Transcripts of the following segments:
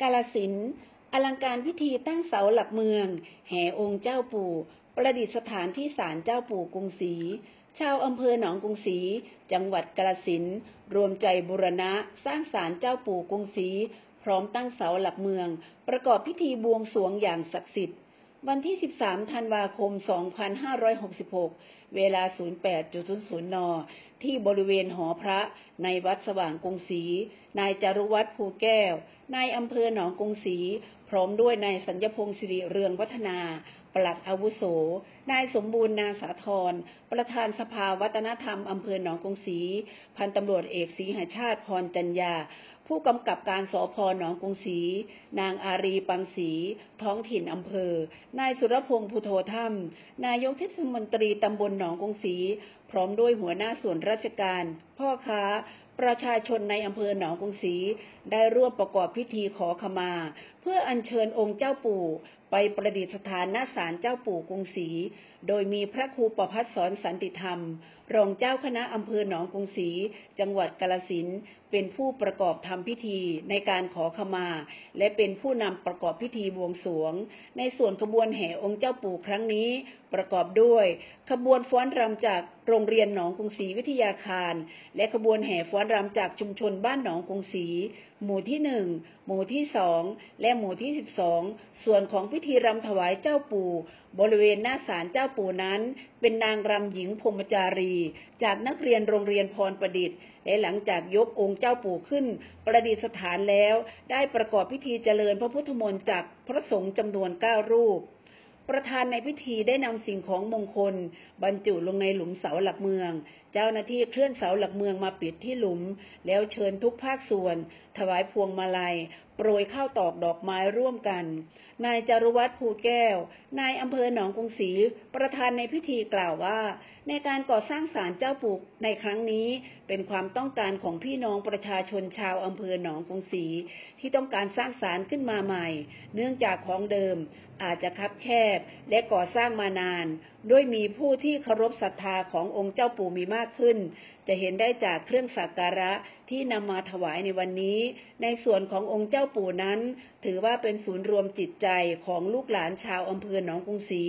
กาลสินอลังการพิธีตั้งเสาหลักเมือง แห่องค์เจ้าปู่ ประดิษฐานที่ศาลเจ้าปู่กรุงศรีชาวอำเภอหนองกรุงศรีจังหวัดกาลสินรวมใจบุรณะสร้างศาลเจ้าปู่กรุงศรีพร้อมตั้งเสาหลักเมือง ประกอบพิธีบวงสรวงอย่างศักดิ์สิทธิ์ วันที่ 13 ธันวาคม 2566 เวลา 08.00 น ที่บริเวณหอพระในวัดสว่างกรุงศรี นายจารุวัฒน์ภูแก้ว นายอำเภอหนองกรุงศรี พร้อมด้วยนายสัญญพงศ์สิริเรืองวัฒนา ปลัดอาวุโส นายสมบูรณ์นาสาธร ประธานสภาวัฒนธรรมอำเภอหนองกรุงศรี พันตำรวจเอกศรีหชาติพรจัญญา ผู้กำกับการสพหนองกรุงศรีนางอารีปังศรีท้องถิ่นอำเภอ นายสุรพงษ์พุโทธรรม นายกเทศมนตรีตำบลหนองกรุงศรีพร้อมด้วยหัวหน้าส่วนราชการ พ่อค้า ประชาชนในอำเภอหนองกรุงศรีได้ร่วมประกอบพิธีขอขมา เพื่ออัญเชิญองค์เจ้าปู่ ไปประดิษฐานณศาลเจ้าปู่กรุงศรี โดยมีพระครูประพัฒสอนสันติธรรม รองเจ้าคณะอำเภอหนองกรุงศรี จังหวัดกาลสินเป็นผู้ประกอบทำพิธีในการขอขมา และเป็นผู้นำประกอบพิธีบวงสรวง ในส่วนขบวนแห่องค์เจ้าปู่ครั้งนี้ประกอบด้วย ขบวนฟ้อนรำจากโรงเรียนหนองกรุงศรีวิทยาคาร และขบวนแห่ฟ้อนรำจากชุมชนบ้านหนองกรุงศรีหมู่ที่หนึ่งหมู่ที่สองและหมู่ที่สิบสองส่วนของพิธีรำถวายเจ้าปู่ บริเวณหน้าศาลเจ้าปู่นั้น เป็นนางรำหญิงพรมจารี จากนักเรียนโรงเรียนพรประดิษฐ์ และหลังจากยกองค์เจ้าปู่ขึ้น ประดิษฐานแล้ว ได้ประกอบพิธีเจริญพระพุทธมนต์จากพระสงฆ์จำนวนเก้ารูป ประธานในพิธีได้นำสิ่งของมงคล บรรจุลงในหลุมเสาหลักเมือง เจ้าหน้าที่เคลื่อนเสาหลักเมืองมาปิดที่หลุม แล้วเชิญทุกภาคส่วนถวายพวงมาลัย โปรยข้าวตอกดอกไม้ร่วมกัน นายจารุวัฒน์ภูแก้ว นายอำเภอหนองกรุงศรีประธานในพิธีกล่าวว่า ในการก่อสร้างศาลเจ้าปู่ในครั้งนี้เป็นความต้องการของพี่น้องประชาชนชาวอำเภอหนองกรุงศรีที่ต้องการสร้างศาลขึ้นมาใหม่ เนื่องจากของเดิมอาจจะคับแคบและก่อสร้างมานาน ด้วยมีผู้ที่เคารพศรัทธาขององค์เจ้าปู่มีมากขึ้น จะเห็นได้จากเครื่องสักการะที่นำมาถวายในวันนี้ ในส่วนขององค์เจ้าปู่นั้น ถือว่าเป็นศูนย์รวมจิตใจของลูกหลานชาวอำเภอหนองกรุงศรี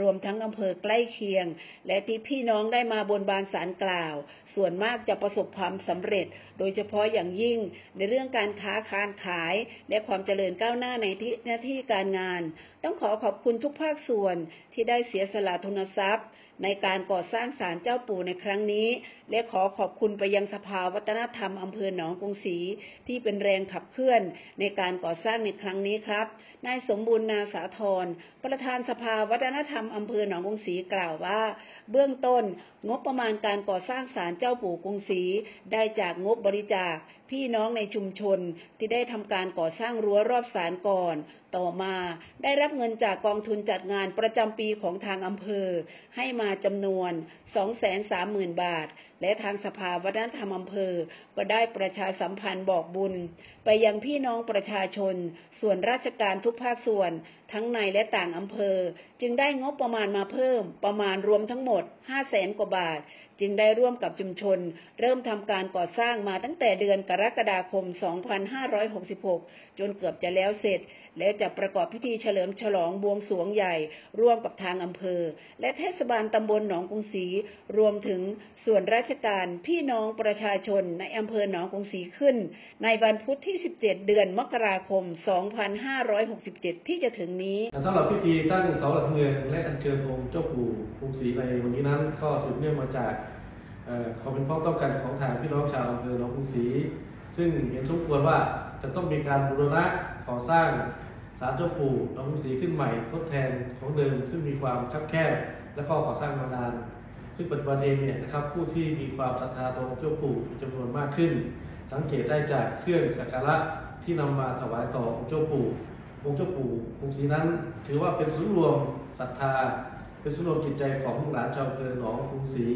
รวมทั้งอำเภอใกล้เคียง และที่พี่น้องได้มาบนบานสารกล่าว ส่วนมากจะประสบความสำเร็จ โดยเฉพาะอย่างยิ่ง ในเรื่องการค้าการขาย และความเจริญก้าวหน้าในที่หน้าที่การงาน ต้องขอขอบคุณทุกภาคส่วนที่ได้เสียสละทุนทรัพย์ในการก่อสร้างศาลเจ้าปู่ในครั้งนี้ และขอขอบคุณไปยังสภาวัฒนธรรมอำเภอหนองกรุงศรีที่เป็นแรงขับเคลื่อนในการก่อสร้างในครั้งนี้ครับ นายสมบูรณ์นาสาธรประธานสภาวัฒนธรรมอำเภอหนองกรุงศรีกล่าวว่า เบื้องต้นงบประมาณการก่อสร้างศาลเจ้าปู่กรุงศรีได้จากงบบริจาคพี่น้องในชุมชนที่ได้ทำการก่อสร้างรั้วรอบศาลก่อน ต่อมาได้รับเงินจากกองทุนจัดงานประจำปีของทางอำเภอให้มาจำนวน 230,000 บาทและทางสภาวัฒนธรรมอำเภอ ก็ได้ประชาสัมพันธ์บอกบุญ ไปยังพี่น้องประชาชน ส่วนราชการทุกภาคส่วน ทั้งในและต่างอำเภอ จึงได้งบประมาณมาเพิ่ม ประมาณรวมทั้งหมด 5 0 0แสนกว่าบาท จึงได้ร่วมกับชุมชน เริ่มทำการก่อสร้างมาตั้งแต่เดือนกรกฎาคม 2566 จนเกือบจะแล้วเสร็จ และจะประกอบพิธีเฉลิมฉลองบวงสรวงใหญ่ ร่วมกับทางอำเภอ และเทศบาลตำบลหนองกรุงศรีรวมถึงส่วนราชการพี่น้องประชาชนในอำเภอหนองกรุงศรีขึ้น ในวันพุธที่ 17 เดือนมกราคม 2567 ที่จะถึงนี้สำหรับพิธีตั้งเสาหลักเมืองและอัญเชิญองค์เจ้าปู่กรุงศรีในวันนี้นั้น ก็สืบเนื่องมาจากเอ่อความเป็นพ้องต้องกันของทางพี่น้องชาวอำเภอหนองกรุงศรีซึ่งเห็นสมควรว่าจะต้องมีการบูรณะก่อสร้างศาลเจ้าปู่หนองกรุงศรีขึ้นใหม่ ทดแทนของเดิม ซึ่งมีความคับแคบและก็ก่อสร้างมานาน ซึ่งปัจจุบันเองเนี่ยนะครับผู้ที่มีความศรัทธาต่อองค์เจ้าปู่มีจำนวนมากขึ้น สังเกตได้จากเครื่องสักการะที่นำมาถวายต่อองค์เจ้าปู่องค์เจ้าปู่กรุงศรีนั้น ถือว่าเป็นศูนย์รวมศรัทธา เป็นศูนย์รวมจิตใจของลูกหลานชาวอำเภอหนองกรุงศรี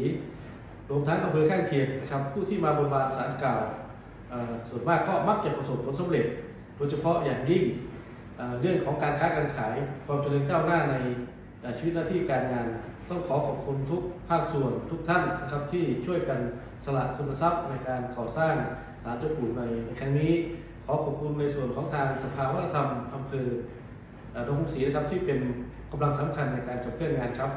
รวมทั้งอำเภอข้างเคียงนะครับผู้ที่มาบนบานสารกล่าวส่วนมากก็มักจะประสบผลสำเร็จ โดยเฉพาะอย่างยิ่งเรื่องของการค้าการขายความเจริญก้าวหน้าในชีวิตหน้าที่การงาน ต้องขอขอบคุณทุกภาคส่วนทุกท่านนะครับที่ช่วยกันสละทุนทรัพย์ในการก่อสร้างศาลเจ้าปู่ในครั้งนี้ ขอขอบคุณในส่วนของทางสภาวัฒนธรรมอำเภอดงคุ้งศรีนะครับที่เป็นกำลังสำคัญในการขับเคลื่อนงานครับ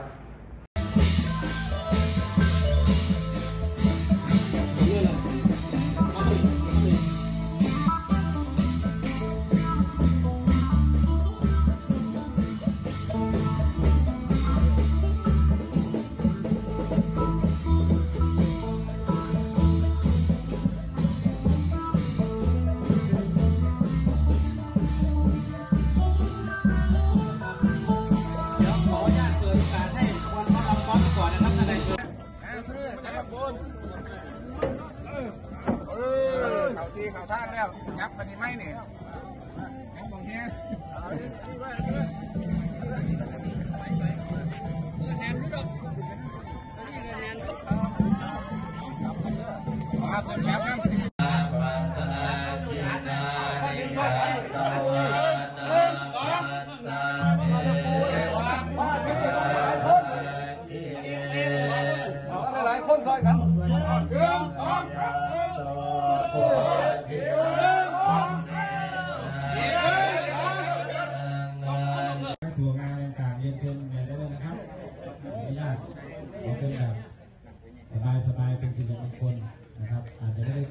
แล้วยับปันนี่ไหมเนี่ยยังบางทีครั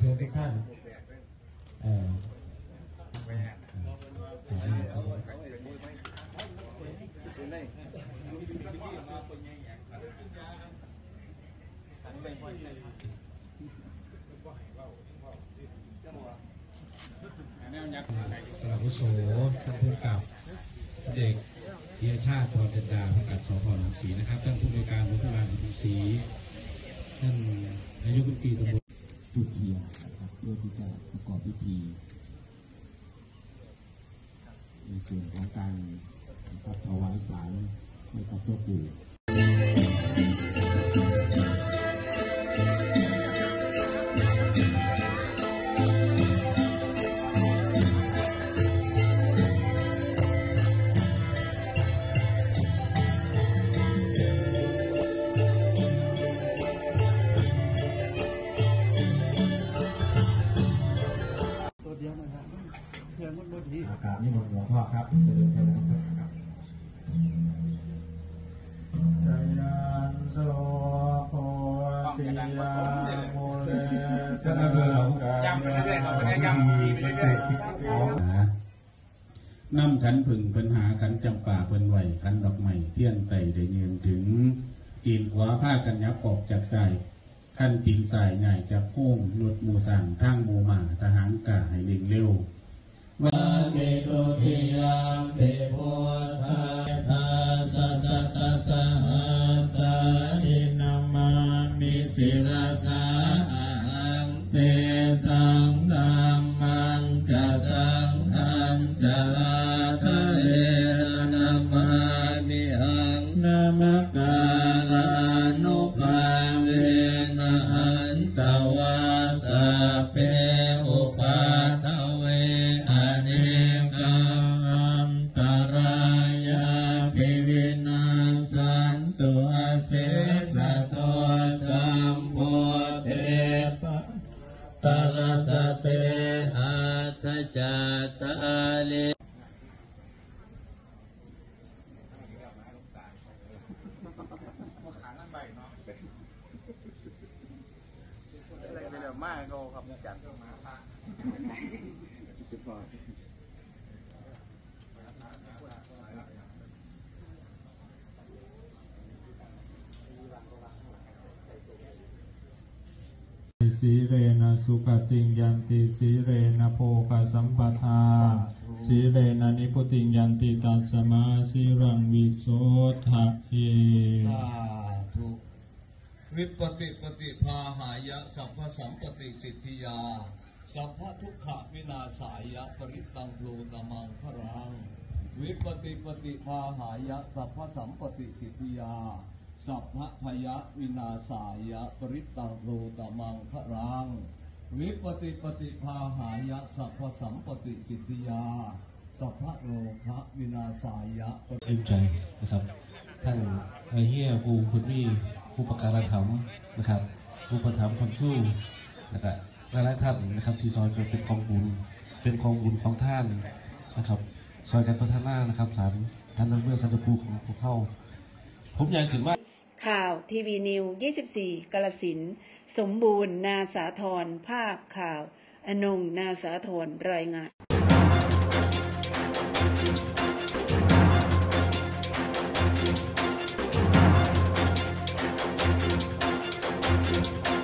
อาจจะไม่ได้เชิญทุกท่านเอ่ออาวุโสท่านผู้กับเด็กเทียชาติพรจันดาผู้กับสพหนองศรีนะครับท่านผู้บริการโรงพยาบาลหนองศรีท่านนายกบุตรีตำบล จุดเทียนนะครับ เพื่อที่จะประกอบพิธี ในส่วนของการถวายสารให้กับเจ้าปู่ อากาศนี่หมดหลวงพ่อครับเจริญพรนะครับจยันโสโพติยาโมเลท่านอำเภอหนองกาย้ำไปเรื่อยๆครับวันนี้ย้ำทีไปเรื่อยๆน้ำขันผึ่งปัญหาขันจำป่าเพิ่นไหวขันดอกไม้เที่ยนไต่ได้เยืนถึงอีนขวาผ้ากันยับออกจากใส่ขั้นตีนสายใหญ่จากโค้งหลุดหมูสั่งทางหมูหมาทหารกาให้เร่งเร็ว มันเมตุทิยังเตโพธ เลเร็วมากโกครับจัดสีเรนะสุขติงยันติสีเรนะโภคสัมปทา สีเรนะนิพุติยันติตัสมาสีรังวิโสทะเอสาธุวิปติปฏิภาหายะสัพพสัมปติสิทธิยา สัพพทุกขวินาสายะปริตังโลตมังครัง วิปติปฏิภาหายะสัพพสัมปติสิทธิยา สัพพพยะวินาสายะปริตังโลตมังครัง วิปติปติภาหายะสัพพสัมปติสิทธิยา สัพพโลคะวินาสายะเอ้มใจนะครับท่านไอเฮียภูคุณพี่ผู้ประการธรรมนะครับผู้ประถมคนสู้นะครับหลายท่านนะครับ ที่ซอยกันเป็นของบุญเป็นของบุญของท่านนะครับซอยกันพัฒนานะครับสารท่านนำเมื่อสันตภูของพวกเข้า ผมอยากถึงว่าข่าวทีวีนิว 24 กาลสิน สมบูรณ์นาสาธรภาพข่าว อนงนาสาธรรายงาน